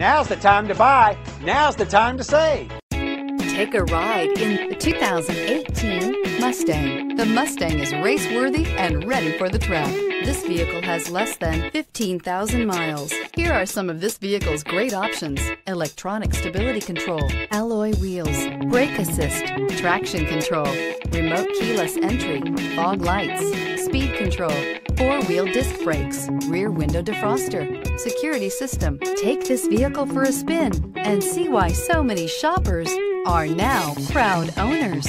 Now's the time to buy. Now's the time to save. Take a ride in the 2018 Mustang. The Mustang is race-worthy and ready for the track. This vehicle has less than 15,000 miles. Here are some of this vehicle's great options. Electronic stability control, alloy wheels, brake assist, traction control, remote keyless entry, fog lights, control, four-wheel disc brakes, rear window defroster, security system. Take this vehicle for a spin and see why so many shoppers are now proud owners.